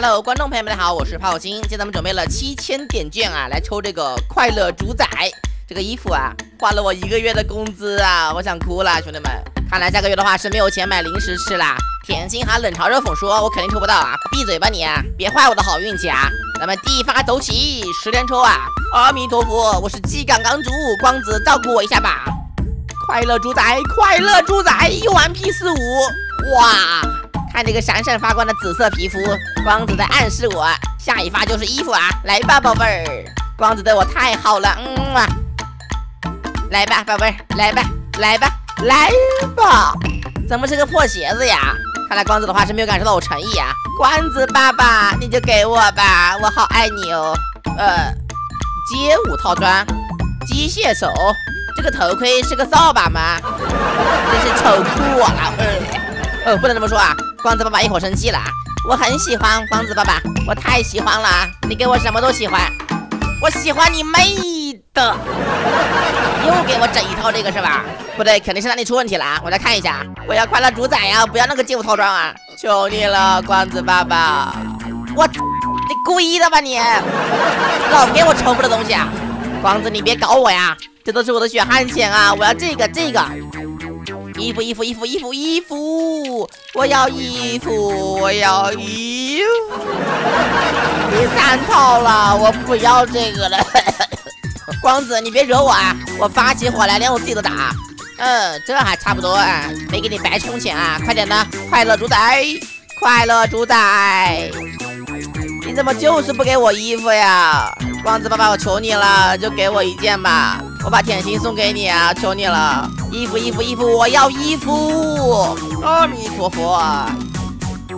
Hello，观众朋友们大家好，我是炮星。今天咱们准备了七千点券啊，来抽这个快乐主宰这个衣服啊，花了我一个月的工资啊，我想哭了，兄弟们。看来下个月的话是没有钱买零食吃啦。甜心还冷嘲热讽说，我肯定抽不到啊，闭嘴吧你，别坏我的好运气啊。咱们第一发走起，十连抽啊！阿弥陀佛，我是鸡港港主光子，照顾我一下吧。快乐主宰，快乐主宰，一完 P 四五，哇！看这个闪闪发光的紫色皮肤，光子在暗示我下一发就是衣服啊！来吧，宝贝儿，光子对我太好了，嗯啊，来吧，宝贝儿，来吧，来吧，来吧！怎么是个破鞋子呀？看来光子的话是没有感受到我诚意啊！光子爸爸，你就给我吧，我好爱你哦。呃，街舞套装，机械手，这个头盔是个扫把吗？真是丑哭我了。呃，不能这么说啊。光子爸爸一会生气了啊，我很喜欢光子爸爸，我太喜欢了啊，你给我什么都喜欢，我喜欢你妹的，又给我整一套这个是吧？不对，肯定是哪里出问题了啊，我再看一下，我要快乐主宰呀，不要那个街舞套装啊，求你了，光子爸爸，我，你故意的吧你，老给我重复的东西啊，光子你别搞我呀，这都是我的血汗钱啊，我要这个这个。衣服衣服衣服衣服衣服，我要衣服，我要衣服。第三套了，我不要这个了。光子，你别惹我啊！我发起火来连我自己都打。嗯，这还差不多啊，没给你白充钱啊！快点的，快乐主宰，快乐主宰，你怎么就是不给我衣服呀？光子爸爸，我求你了，就给我一件吧。我把甜心送给你啊，求你了！衣服，衣服，衣服，我要衣服！阿弥陀佛，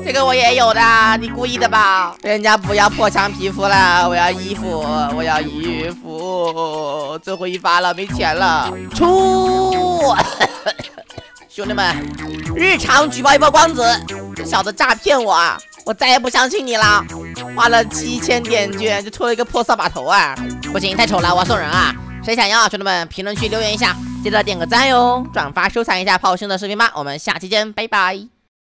这个我也有的，你故意的吧？人家不要破墙皮肤了，我要衣服，我要衣服！最后一发了，没钱了，出！兄弟们，日常举报一波光子，这小子诈骗我，我再也不相信你了！花了七千点券就抽了一个破扫把头啊！不行，太丑了，我要送人啊！谁想要？兄弟们，评论区留言一下，记得点个赞哟，转发收藏一下炮兄的视频吧。我们下期见，拜拜。